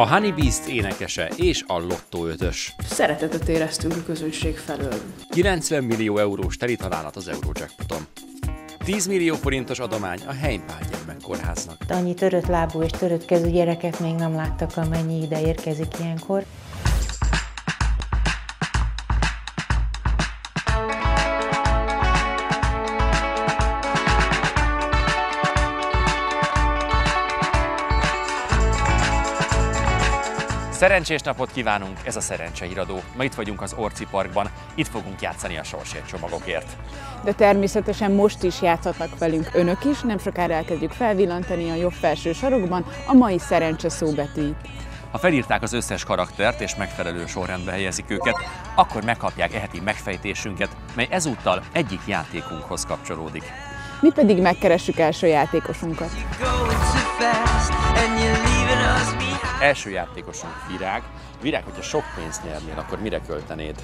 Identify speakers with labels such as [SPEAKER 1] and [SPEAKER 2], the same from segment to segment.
[SPEAKER 1] a Honey Beast énekese és a Lotto ötös.
[SPEAKER 2] Szeretetet éreztünk a közönség felől.
[SPEAKER 1] 90 millió eurós teli találat az Eurojackpoton. 10 millió forintos adomány a Heimpál gyermekkórháznak.
[SPEAKER 3] Annyi törött lábú és törött kezű gyereket még nem láttak, amennyi ide érkezik ilyenkor.
[SPEAKER 1] Szerencsés napot kívánunk, ez a Szerencsehíradó. Ma itt vagyunk az Orci Parkban, itt fogunk játszani a sorsért csomagokért.
[SPEAKER 4] De természetesen most is játszhatnak velünk önök is, nem sokára elkezdjük felvillantani a jobb felső sarokban a mai szerencse szóbetűit.
[SPEAKER 1] Ha felírták az összes karaktert és megfelelő sorrendbe helyezik őket, akkor megkapják eheti megfejtésünket, mely ezúttal egyik játékunkhoz kapcsolódik.
[SPEAKER 4] Mi pedig megkeressük első játékosunkat.
[SPEAKER 1] Első játékosunk Virág. Virág, hogyha sok pénzt nyernél, akkor mire költenéd?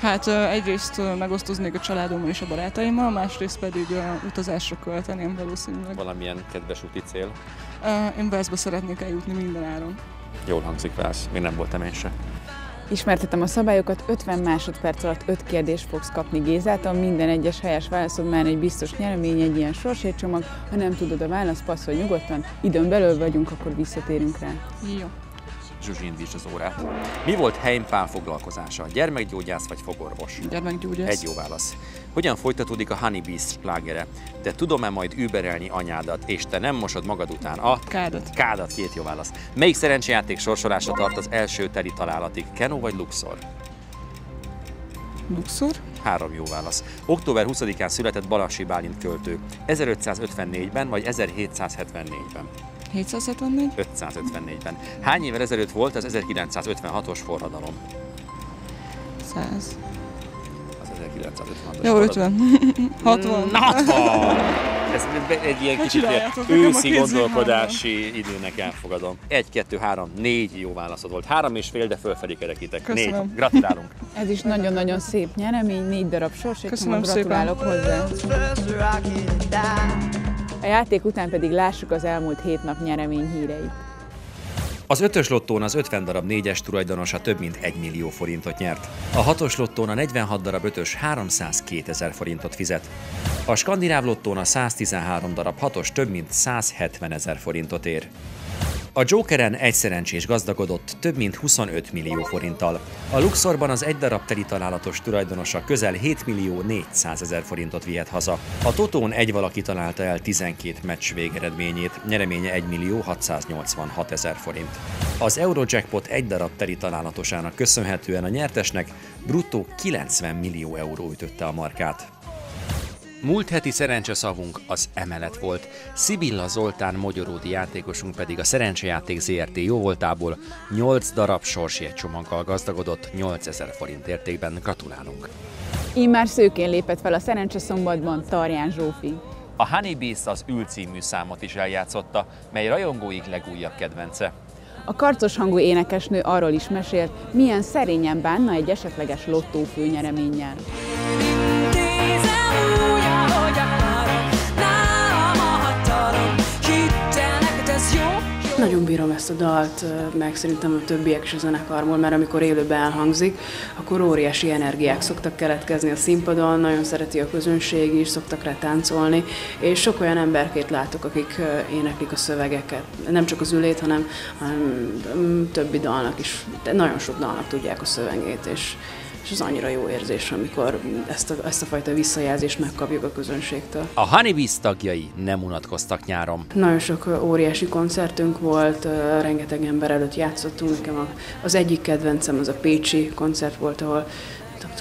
[SPEAKER 5] Hát egyrészt megosztoznék a családommal és a barátaimmal, másrészt pedig utazásra költeném valószínűleg.
[SPEAKER 1] Valamilyen kedves úti cél?
[SPEAKER 5] Én Velszbe szeretnék eljutni minden áron.
[SPEAKER 1] Jól hangzik Vász, még nem voltam én se.
[SPEAKER 4] Ismertetem a szabályokat, 50 másodperc alatt 5 kérdést fogsz kapni Gézától, minden egyes helyes válaszod már egy biztos nyeremény, egy ilyen sorsércsomag, ha nem tudod a választ, passzolj nyugodtan, időn belül vagyunk, akkor visszatérünk rá.
[SPEAKER 5] Jó.
[SPEAKER 1] Zsuzsi indíts az órát. Mi volt Heimpál foglalkozása? Gyermekgyógyász vagy fogorvos?
[SPEAKER 5] Gyermekgyógyász.
[SPEAKER 1] Egy jó válasz. Hogyan folytatódik a Honey Beast slágere? Te tudom-e majd überelni anyádat, és te nem mosod magad után a...
[SPEAKER 5] Kádat.
[SPEAKER 1] Kádat, két jó válasz. Melyik szerencsejáték sorsolásra tart az első teli találatig? Keno vagy Luxor?
[SPEAKER 5] Luxor.
[SPEAKER 1] Három jó válasz. Október 20-án született Balassi Bálint költő. 1554-ben vagy 1774-ben?
[SPEAKER 5] 774.
[SPEAKER 1] 554-ben. Hány évvel ezelőtt volt az 1956-os forradalom?
[SPEAKER 5] 100.
[SPEAKER 1] Az 1956-os
[SPEAKER 5] Jó,
[SPEAKER 1] forradalom.
[SPEAKER 5] 50. 60.
[SPEAKER 1] Na, 60! Ez egy ilyen kicsit őszi gondolkodási időnek elfogadom. Egy, kettő, három, négy jó válaszod volt. Három és fél, de fölfelé kerekítek.
[SPEAKER 5] Köszönöm.
[SPEAKER 1] Négy. Gratulálunk.
[SPEAKER 4] Ez is nagyon-nagyon szép nyeremény, négy darab sorsércsomag,
[SPEAKER 5] Köszönöm
[SPEAKER 4] gratulálok hozzá. A játék után pedig lássuk az elmúlt hét nap nyeremény híreit.
[SPEAKER 1] Az ötös lottón az 50 darab négyes tulajdonosa több mint 1 millió forintot nyert. A hatos lottón a 46 darab ötös 302 ezer forintot fizet. A skandináv lottón a 113 darab hatos több mint 170 ezer forintot ér. A Jokeren egy szerencsés gazdagodott több mint 25 millió forinttal. A Luxorban az egy darab teli találatos tulajdonosa közel 7 millió 400 ezer forintot vihet haza. A Totón egy valaki találta el 12 meccs végeredményét, nyereménye 1 millió 686 ezer forint. Az Eurojackpot egy darab teli találatosának köszönhetően a nyertesnek bruttó 90 millió euró ütötte a markát. Múlt heti szerencseszavunk az emelet volt. Szibilla Zoltán magyaródi játékosunk pedig a Szerencsejáték ZRT jóvoltából 8 darab sorsjegycsomaggal gazdagodott 8000 forint értékben. Gratulálunk!
[SPEAKER 4] Így már szőkén lépett fel a szerencse szombatban Tarján Zsófi.
[SPEAKER 1] A Honey Beast az Ül című számot is eljátszotta, mely rajongóik legújabb kedvence.
[SPEAKER 4] A karcos hangú énekesnő arról is mesélt, milyen szerényen bánna egy esetleges lottó főnyereménnyel.
[SPEAKER 2] Nagyon bírom ezt a dalt, meg szerintem a többiek is a zenekarból, mert amikor élőben elhangzik, akkor óriási energiák szoktak keletkezni a színpadon, nagyon szereti a közönség is, szoktak rá táncolni, és sok olyan emberkét látok, akik éneklik a szövegeket. Nem csak az ülét, hanem, hanem mm, többi dalnak is, de nagyon sok dalnak tudják a szövegét, és, és az annyira jó érzés, amikor ezt a, ezt a fajta visszajelzést megkapjuk a közönségtől.
[SPEAKER 1] A Honey Beast tagjai nem unatkoztak nyáron.
[SPEAKER 2] Nagyon sok óriási koncertünk volt, rengeteg ember előtt játszottunk. Nekem az egyik kedvencem az a Pécsi koncert volt, ahol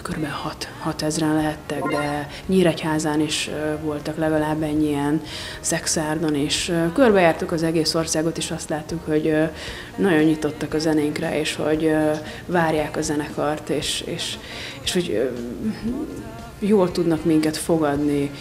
[SPEAKER 2] kb. 6, 6 ezeren lehettek, de Nyíregyházán is voltak legalább ennyien, Szexárdon is. Körbejártuk az egész országot, és azt láttuk, hogy nagyon nyitottak a zenénkre, és hogy várják a zenekart, és, és, és hogy jól tudnak minket fogadni,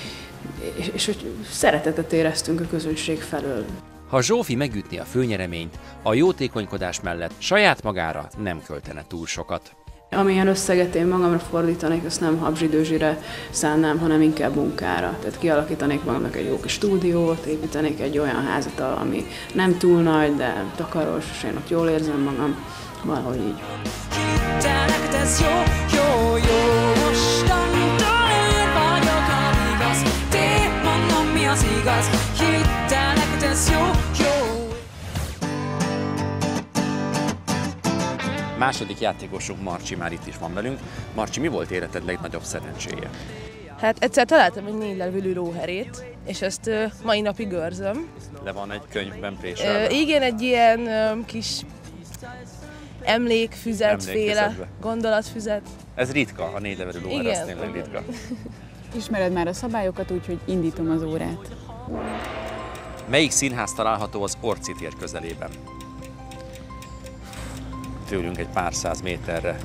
[SPEAKER 2] és, és hogy szeretetet éreztünk a közönség felől.
[SPEAKER 1] Ha Zsófi megütni a főnyereményt, a jótékonykodás mellett saját magára nem költene túl sokat.
[SPEAKER 2] Amilyen összeget én magamra fordítanék, azt nem habzsidőzsire szánnám, hanem inkább munkára. Tehát kialakítanék magamnak egy jó kis stúdiót, építenék egy olyan házat, ami nem túl nagy, de takaros, és én ott jól érzem magam, valahogy így.
[SPEAKER 6] Az igaz neked ez jó, jó
[SPEAKER 1] Második játékosunk Marcsi már itt is van velünk. Marcsi, mi volt életed legnagyobb szerencséje?
[SPEAKER 7] Hát egyszer találtam egy négy levelű lóherét, és ezt ö, mai napig őrzöm.
[SPEAKER 1] De van egy könyvben
[SPEAKER 7] Ö,
[SPEAKER 1] préselve.
[SPEAKER 7] igen, egy ilyen ö, kis emlékfüzetféle, gondolatfüzet.
[SPEAKER 1] Ez ritka, a négy levelű lóer, ez tényleg ritka.
[SPEAKER 4] Ismered már a szabályokat, úgyhogy indítom az órát.
[SPEAKER 1] Melyik színház található az Orci tér közelében? Tőlünk egy pár száz méterre.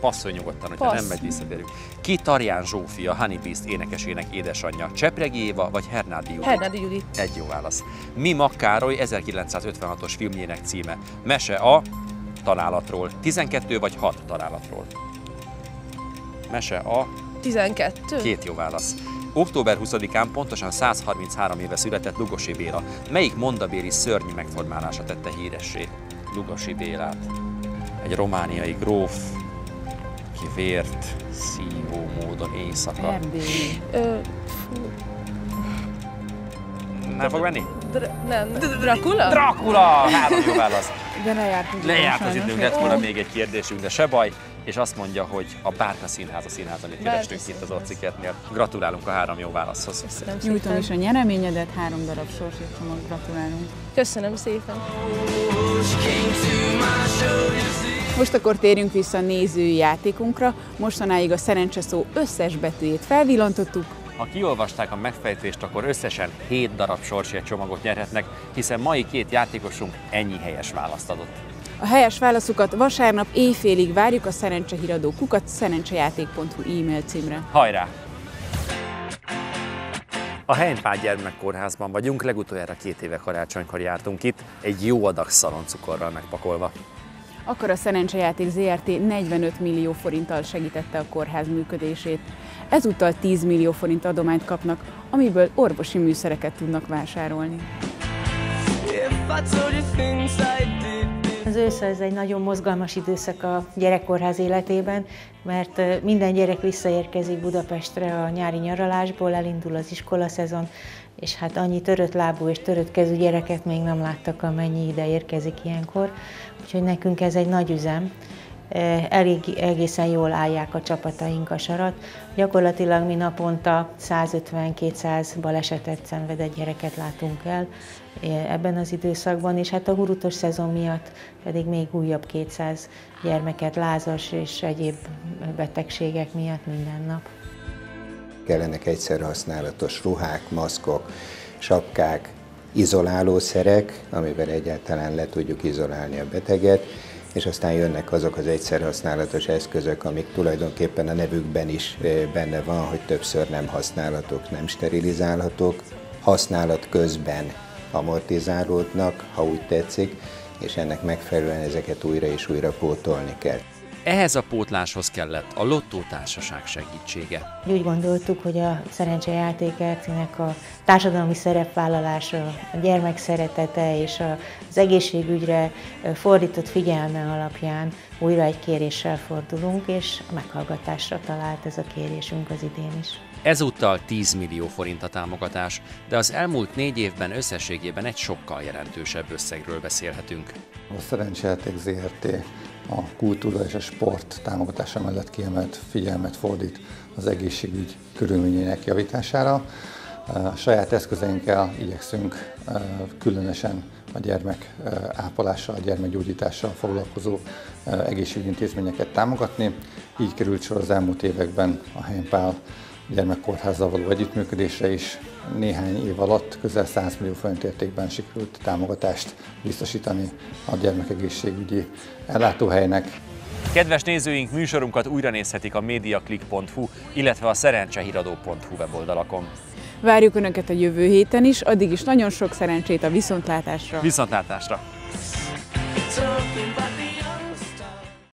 [SPEAKER 1] Passzolj nyugodtan, hogyha
[SPEAKER 7] Passz.
[SPEAKER 1] nem megy visszatérünk. Ki Tarján Zsófia, Honey Beast énekesének édesanyja? Csepregi Éva vagy Hernádi Judit?
[SPEAKER 7] Hernádi Judit.
[SPEAKER 1] Egy jó válasz. Mi Makkároly 1956-os filmjének címe? Mese a találatról. 12 vagy 6 találatról? Mese a
[SPEAKER 7] 12.
[SPEAKER 1] Két jó válasz. Október 20-án pontosan 133 éve született Lugosi Béla. Melyik mondabéri szörny megformálása tette híressé Lugosi Bélát? Egy romániai gróf, ki vért, szívó módon éjszaka.
[SPEAKER 4] Erdély.
[SPEAKER 7] Ö,
[SPEAKER 1] Nem fog menni?
[SPEAKER 7] nem, Dracula?
[SPEAKER 1] Dracula! Három jó válasz.
[SPEAKER 4] De lejárt az
[SPEAKER 1] Lejárt az
[SPEAKER 4] sajnos.
[SPEAKER 1] lett volna még egy kérdésünk, de se baj. És azt mondja, hogy a Bárka Színház a színház, amit
[SPEAKER 7] Bárka
[SPEAKER 1] kerestünk itt az Orciketnél. Gratulálunk a három jó válaszhoz.
[SPEAKER 7] Köszönöm
[SPEAKER 4] Nyújtom is a nyereményedet, három darab sorsércsomag, gratulálunk.
[SPEAKER 7] Köszönöm szépen.
[SPEAKER 4] Most akkor térjünk vissza a nézői játékunkra. Mostanáig a szerencse szó összes betűjét felvillantottuk,
[SPEAKER 1] Ha kiolvasták a megfejtést, akkor összesen 7 darab sorsjegy csomagot nyerhetnek, hiszen mai két játékosunk ennyi helyes választ adott.
[SPEAKER 4] A helyes válaszukat vasárnap éjfélig várjuk a szerencsehíradó kukat szerencsejáték.hu e-mail címre.
[SPEAKER 1] Hajrá! A Heimpál gyermekkórházban vagyunk, legutoljára két éve karácsonykor jártunk itt, egy jó adag szaloncukorral megpakolva.
[SPEAKER 4] Akkor a Szerencsejáték ZRT 45 millió forinttal segítette a kórház működését. Ezúttal 10 millió forint adományt kapnak, amiből orvosi műszereket tudnak vásárolni.
[SPEAKER 3] Az ősz ez egy nagyon mozgalmas időszak a gyerekkórház életében, mert minden gyerek visszaérkezik Budapestre a nyári nyaralásból, elindul az iskolaszezon, és hát annyi törött lábú és törött kezű gyereket még nem láttak, amennyi ide érkezik ilyenkor. Úgyhogy nekünk ez egy nagy üzem. Eh, Elég egészen jól állják a csapataink a sarat. Gyakorlatilag mi naponta 150-200 balesetet szenvedett gyereket látunk el eh, ebben az időszakban, és hát a hurutos szezon miatt pedig még újabb 200 gyermeket lázas és egyéb betegségek miatt minden nap.
[SPEAKER 8] kellenek egyszer használatos ruhák, maszkok, sapkák, izolálószerek, amivel egyáltalán le tudjuk izolálni a beteget, és aztán jönnek azok az egyszer használatos eszközök, amik tulajdonképpen a nevükben is eh, benne van, hogy többször nem használatok, nem sterilizálhatók, használat közben amortizálódnak, ha úgy tetszik, és ennek megfelelően ezeket újra és újra pótolni kell.
[SPEAKER 1] Ehhez a pótláshoz kellett a Lottó Társaság segítsége.
[SPEAKER 3] Úgy gondoltuk, hogy a szerencsejátéknak a társadalmi szerepvállalása, a gyermek szeretete és a- az egészségügyre fordított figyelme alapján újra egy kéréssel fordulunk, és meghallgatásra talált ez a kérésünk az idén is.
[SPEAKER 1] Ezúttal 10 millió forint a támogatás, de az elmúlt négy évben összességében egy sokkal jelentősebb összegről beszélhetünk.
[SPEAKER 9] A Szerencsejáték ZRT a kultúra és a sport támogatása mellett kiemelt figyelmet fordít az egészségügy körülményeinek javítására. A saját eszközeinkkel igyekszünk különösen a gyermek ápolással, a gyermekgyógyítással foglalkozó egészségügyi intézményeket támogatni. Így került sor az elmúlt években a Heimpál gyermekkórházzal való együttműködésre is. Néhány év alatt közel 100 millió forint értékben sikerült támogatást biztosítani a gyermekegészségügyi ellátóhelynek.
[SPEAKER 1] Kedves nézőink, műsorunkat újra nézhetik a mediaclick.hu, illetve a szerencsehíradó.hu weboldalakon.
[SPEAKER 4] Várjuk Önöket a jövő héten is, addig is nagyon sok szerencsét a viszontlátásra!
[SPEAKER 1] Viszontlátásra!
[SPEAKER 6] Talking about the